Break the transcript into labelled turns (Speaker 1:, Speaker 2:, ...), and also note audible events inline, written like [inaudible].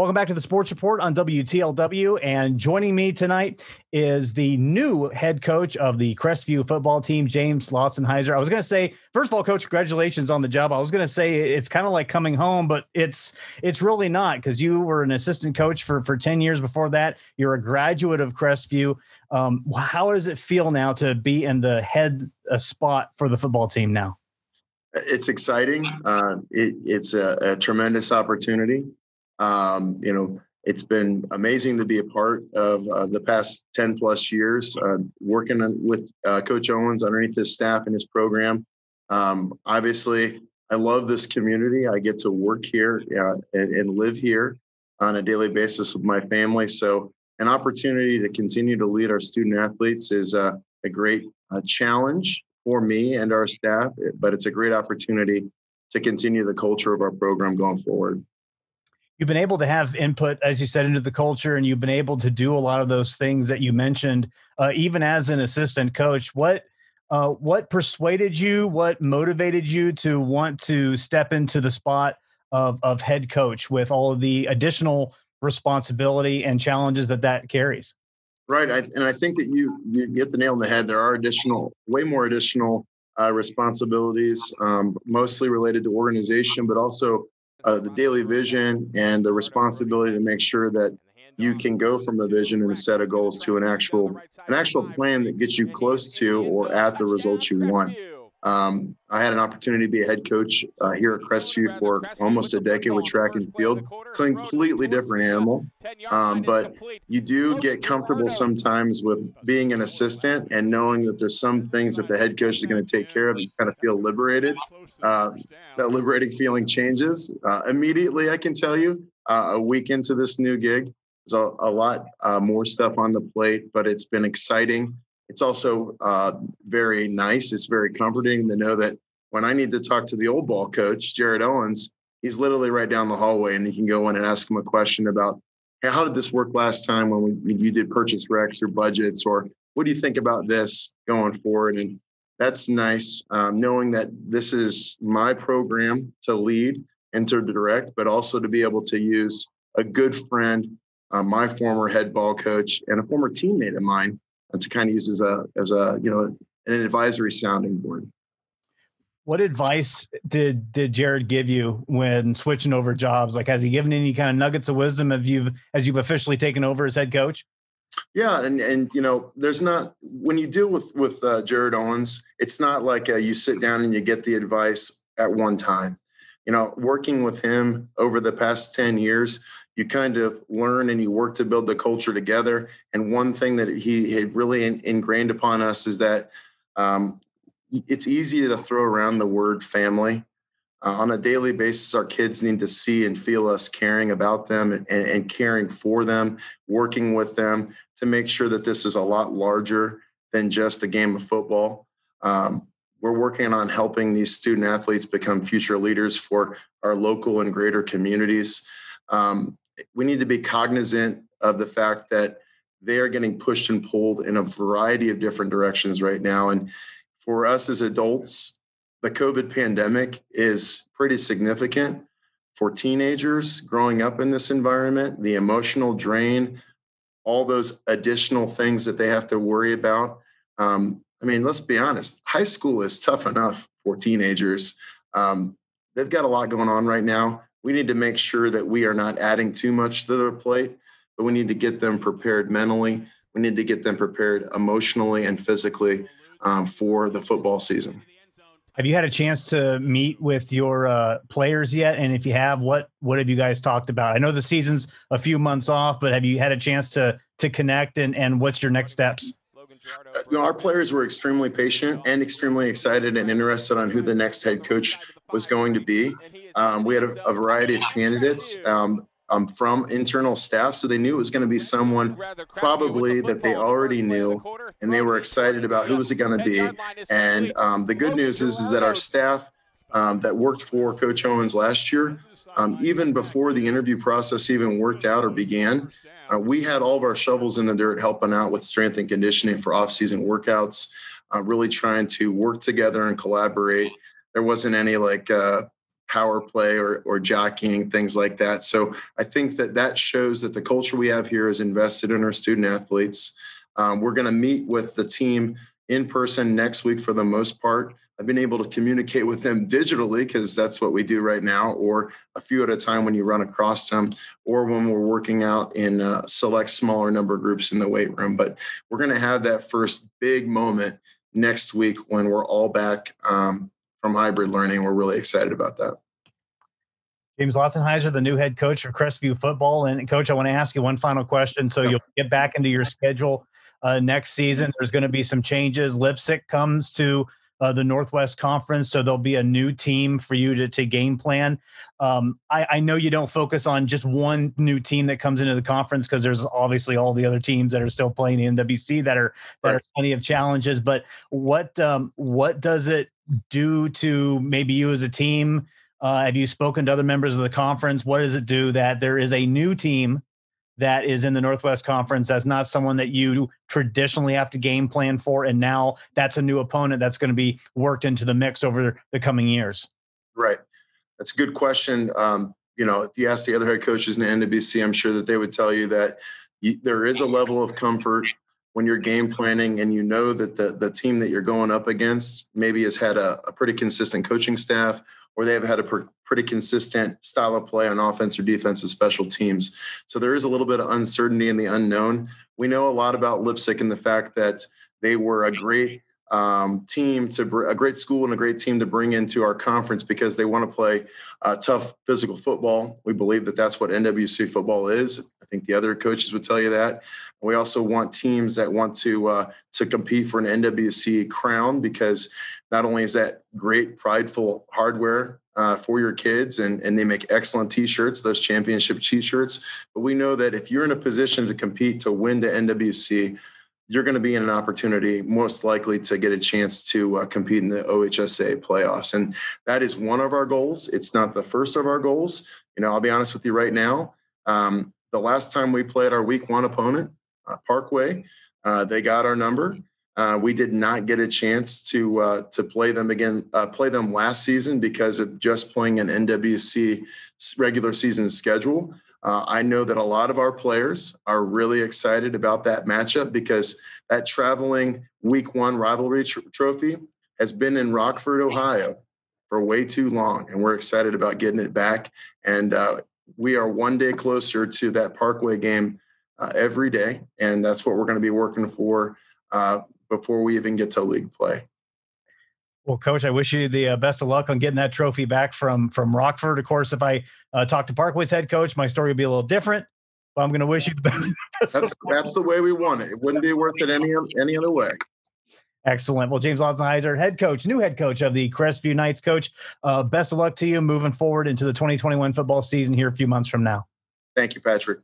Speaker 1: Welcome back to the Sports Report on WTLW. And joining me tonight is the new head coach of the Crestview football team, James Lautzenheiser. I was going to say, first of all, coach, congratulations on the job. I was going to say it's kind of like coming home, but it's it's really not because you were an assistant coach for for 10 years before that. You're a graduate of Crestview. Um, how does it feel now to be in the head uh, spot for the football team now?
Speaker 2: It's exciting. Uh, it, it's a, a tremendous opportunity. Um, you know, it's been amazing to be a part of uh, the past 10 plus years uh, working with uh, Coach Owens underneath his staff and his program. Um, obviously, I love this community. I get to work here uh, and, and, live here on a daily basis with my family. So, an opportunity to continue to lead our student athletes is a great uh, challenge for me and our staff, but it's a great opportunity to continue the culture of our program going forward
Speaker 1: you've been able to have input, as you said, into the culture, and you've been able to do a lot of those things that you mentioned, uh, even as an assistant coach. What uh, what persuaded you? What motivated you to want to step into the spot of of head coach with all of the additional responsibility and challenges that that carries?
Speaker 2: Right, I, and I think that you you get the nail on the head. There are additional, way more additional uh, responsibilities, um, mostly related to organization, but also uh, the daily vision and the responsibility to make sure that you can go from a vision and a set of goals to an actual an actual plan that gets you close to or at the results you want. Um, I had an opportunity to be a head coach uh, here at Crestview for almost a decade with track and field. Completely different animal, um, but you do get comfortable sometimes with being an assistant and knowing that there's some things that the head coach is going to take care of. You kind of feel liberated. Uh, that liberating feeling changes uh, immediately. I can tell you, uh, a week into this new gig, there's a, a lot uh, more stuff on the plate, but it's been exciting it's also uh, very nice. It's very comforting to know that when I need to talk to the old ball coach, Jared Owens, he's literally right down the hallway and he can go in and ask him a question about, hey, how did this work last time when, we, when you did purchase recs or budgets? Or what do you think about this going forward? And that's nice um, knowing that this is my program to lead and to direct, but also to be able to use a good friend, uh, my former head ball coach, and a former teammate of mine to kind of use as a as a you know an advisory sounding board.
Speaker 1: What advice did did Jared give you when switching over jobs? Like, has he given any kind of nuggets of wisdom as you've as you've officially taken over as head coach?
Speaker 2: Yeah, and and you know, there's not when you deal with with uh, Jared Owens, it's not like uh, you sit down and you get the advice at one time. You know, working with him over the past ten years, you kind of learn and you work to build the culture together. And one thing that he had really in, ingrained upon us is that um, it's easy to throw around the word family. Uh, on a daily basis, our kids need to see and feel us caring about them and, and caring for them, working with them to make sure that this is a lot larger than just a game of football. Um, we're working on helping these student athletes become future leaders for our local and greater communities. Um, we need to be cognizant of the fact that they are getting pushed and pulled in a variety of different directions right now. And for us as adults, the COVID pandemic is pretty significant for teenagers growing up in this environment, the emotional drain, all those additional things that they have to worry about. Um, I mean, let's be honest, high school is tough enough for teenagers. Um, they've got a lot going on right now we need to make sure that we are not adding too much to their plate, but we need to get them prepared mentally. We need to get them prepared emotionally and physically um, for the football season.
Speaker 1: Have you had a chance to meet with your uh, players yet? And if you have, what what have you guys talked about? I know the season's a few months off, but have you had a chance to to connect? And and what's your next steps?
Speaker 2: Uh, you know, our players were extremely patient and extremely excited and interested on who the next head coach was going to be. Um, we had a, a, variety of candidates um, um, from internal staff, so they knew it was going to be someone probably that they already knew, and they were excited about who was it going to be. And um, the good news is, is that our staff um, that worked for Coach Owens last year, um, even before the interview process even worked out or began, uh, we had all of our shovels in the dirt helping out with strength and conditioning for off-season workouts, uh, really trying to work together and collaborate. There wasn't any like uh, power play or, or jockeying, things like that. So I think that that shows that the culture we have here is invested in our student athletes. Um, we're going to meet with the team in person next week for the most part. I've been able to communicate with them digitally because that's what we do right now, or a few at a time when you run across them, or when we're working out in uh, select smaller number groups in the weight room. But we're going to have that first big moment next week when we're all back um, from hybrid learning. We're really excited about that.
Speaker 1: James Lautzenheiser, the new head coach of Crestview football. And coach, I want to ask you one final question. So you'll get back into your schedule uh, next season. There's going to be some changes. Leipsic comes to uh, the Northwest Conference, so there'll be a new team for you to, to game plan. Um, I, I, know you don't focus on just one new team that comes into the conference because there's obviously all the other teams that are still playing in NWC that are that right. are plenty of challenges. But what um, what does it do to maybe you as a team? Uh, have you spoken to other members of the conference? What does it do that there is a new team that is in the Northwest Conference. That's not someone that you traditionally have to game plan for. And now that's a new opponent that's going to be worked into the mix over the coming years.
Speaker 2: Right. That's a good question. Um, you know, if you ask the other head coaches in the NWC, I'm sure that they would tell you that there is a level of comfort when you're game planning and you know that the, the team that you're going up against maybe has had a, a pretty consistent coaching staff or they have had a per, pretty consistent style of play on offense or defensive special teams. So there is a little bit of uncertainty in the unknown. We know a lot about Leipsic and the fact that they were a great um, team to br- a great school and a great team to bring into our conference because they want to play uh, tough physical football. We believe that that's what NWC football is. Think the other coaches would tell you that. We also want teams that want to uh, to compete for an NWC crown because not only is that great, prideful hardware uh, for your kids, and, and they make excellent T-shirts, those championship T-shirts. But we know that if you're in a position to compete to win the NWC, you're going to be in an opportunity most likely to get a chance to uh, compete in the OHSA playoffs, and that is one of our goals. It's not the first of our goals. You know, I'll be honest with you right now. Um, the last time we played our Week One opponent, uh, Parkway, uh, they got our number. Uh, we did not get a chance to uh, to play them again, uh, play them last season because of just playing an NWC regular season schedule. Uh, I know that a lot of our players are really excited about that matchup because that traveling Week One rivalry tr- trophy has been in Rockford, Ohio, for way too long, and we're excited about getting it back. And uh, we are one day closer to that Parkway game uh, every day, and that's what we're going to be working for before we even get to league play.
Speaker 1: Well, coach, I wish you the uh, best of luck on getting that trophy back from from Rockford. Of course, if I uh, talk to Parkway's head coach, my story would be a little different. But I'm going to wish you the best. [laughs]
Speaker 2: best that's that's the way we want it. It wouldn't be worth it any any other way.
Speaker 1: Excellent. Well, James Lautzenheiser, head coach, new head coach of the Crestview Knights. Coach, uh, best of luck to you moving forward into the 2021 football season here a few months from now.
Speaker 2: Thank you, Patrick.